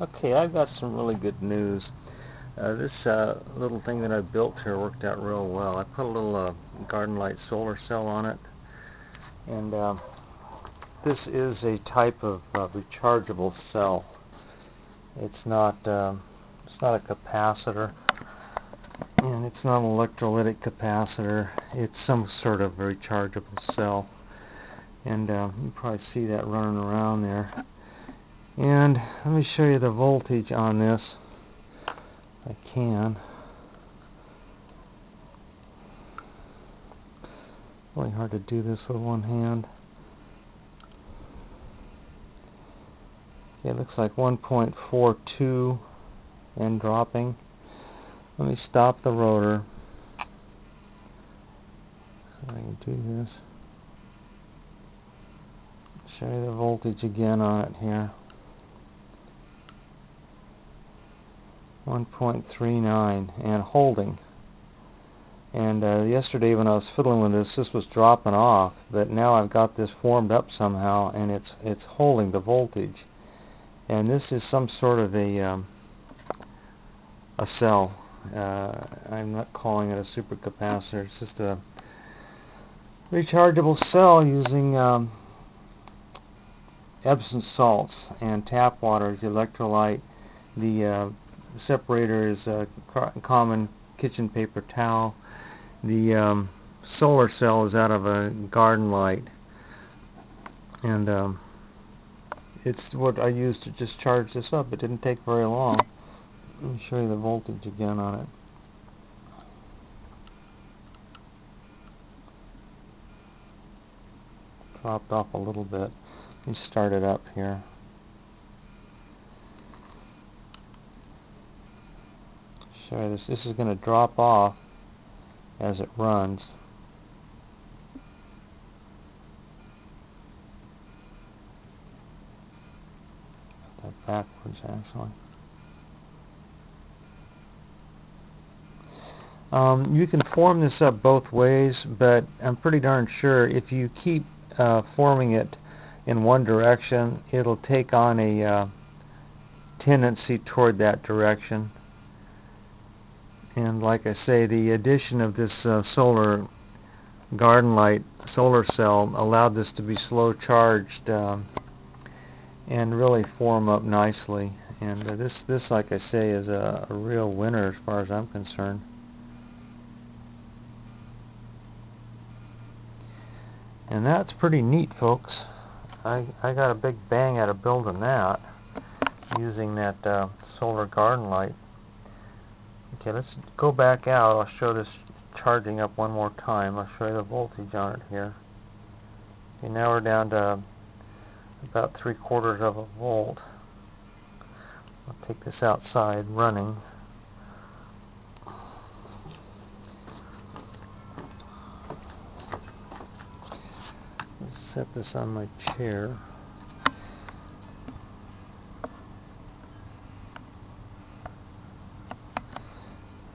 Okay, I've got some really good news. Uh, this uh, little thing that I built here worked out real well. I put a little uh, garden light solar cell on it, and uh, this is a type of uh, rechargeable cell. It's not um, it's not a capacitor, and it's not an electrolytic capacitor. It's some sort of rechargeable cell, and uh, you probably see that running around there. And let me show you the voltage on this. I can. Really hard to do this with one hand. It looks like 1.42 and dropping. Let me stop the rotor. So I can do this. Show you the voltage again on it here. 1.39 and holding. And uh, yesterday when I was fiddling with this, this was dropping off, but now I've got this formed up somehow, and it's it's holding the voltage. And this is some sort of a um, a cell. Uh, I'm not calling it a supercapacitor. It's just a rechargeable cell using um, Epsom salts and tap water as the electrolyte. The uh, separator is a common kitchen paper towel. The um, solar cell is out of a garden light. And um, it's what I used to just charge this up. It didn't take very long. Let me show you the voltage again on it. Dropped off a little bit. Let me start it up here. You this. This is going to drop off as it runs. That backwards actually. Um, you can form this up both ways, but I'm pretty darn sure if you keep uh, forming it in one direction, it'll take on a uh, tendency toward that direction and like I say the addition of this uh, solar garden light solar cell allowed this to be slow charged um, and really form up nicely. And uh, this this like I say is a, a real winner as far as I'm concerned. And that's pretty neat folks. I, I got a big bang out of building that using that uh, solar garden light Okay, let's go back out. I'll show this charging up one more time. I'll show you the voltage on it here. Okay, now we're down to about three quarters of a volt. I'll take this outside running. Let's set this on my chair.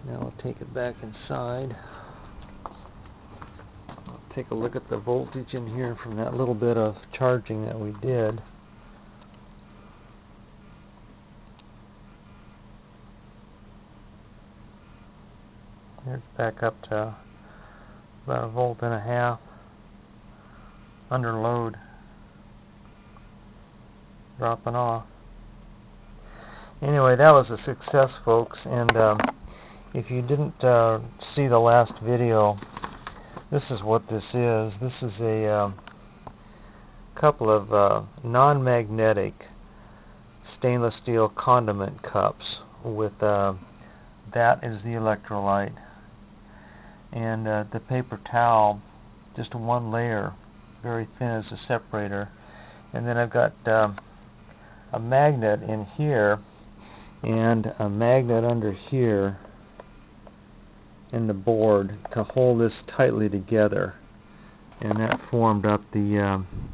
Now I'll take it back inside. I'll take a look at the voltage in here from that little bit of charging that we did. Here's back up to about a volt and a half under load dropping off. Anyway, that was a success folks and um, if you didn't uh, see the last video, this is what this is. This is a uh, couple of uh, non-magnetic stainless steel condiment cups with uh, that is the electrolyte and uh, the paper towel just one layer very thin as a separator and then I've got um, a magnet in here and a magnet under here in the board to hold this tightly together. And that formed up the um,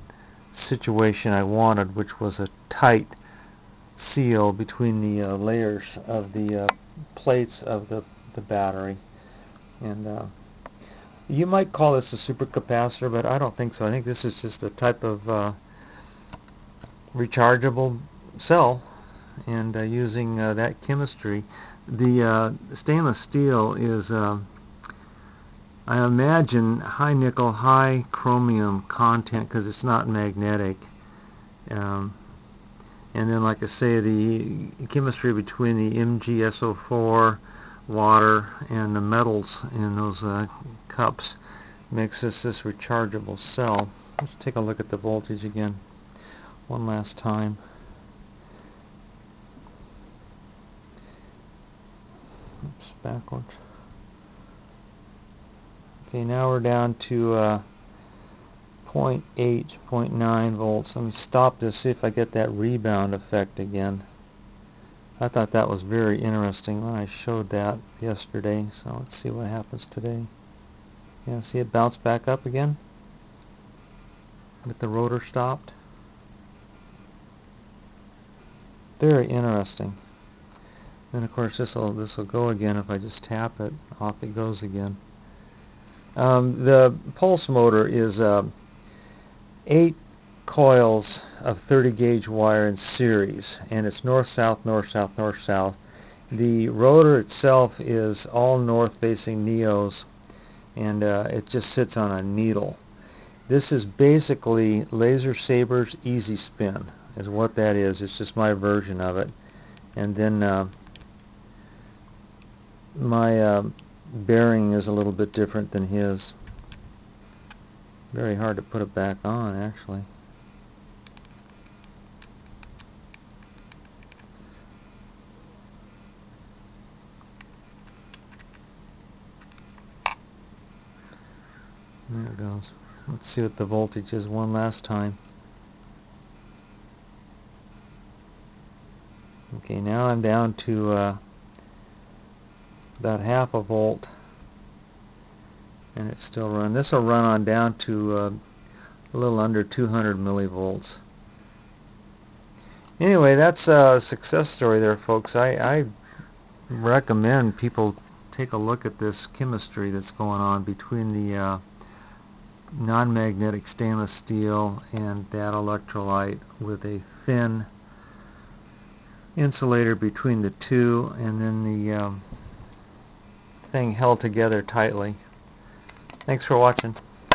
situation I wanted which was a tight seal between the uh, layers of the uh, plates of the, the battery. And uh, you might call this a supercapacitor but I don't think so. I think this is just a type of uh, rechargeable cell and uh, using uh, that chemistry. The uh, stainless steel is, I imagine, high nickel, high chromium content because it's not magnetic. Um, and then, like I say, the chemistry between the MgSO4 water and the metals in those uh, cups makes this this rechargeable cell. Let's take a look at the voltage again one last time. Backwards. Okay, now we're down to uh, 0.8, 0.9 volts. Let me stop this, see if I get that rebound effect again. I thought that was very interesting when I showed that yesterday, so let's see what happens today. Yeah, see it bounce back up again? Get the rotor stopped. Very interesting. And of course this will this will go again if I just tap it. Off it goes again. Um, the pulse motor is uh, eight coils of 30 gauge wire in series and it's north south north south north south the rotor itself is all north facing neos and uh, it just sits on a needle this is basically Lasersaber's easy spin is what that is it's just my version of it and then uh, my uh, bearing is a little bit different than his very hard to put it back on actually There it goes. Let's see what the voltage is one last time. Okay, now I'm down to uh, about half a volt and it's still run. This will run on down to uh, a little under 200 millivolts. Anyway, that's a success story there, folks. I, I recommend people take a look at this chemistry that's going on between the uh, non-magnetic stainless steel and that electrolyte with a thin insulator between the two and then the um, thing held together tightly. Thanks for watching.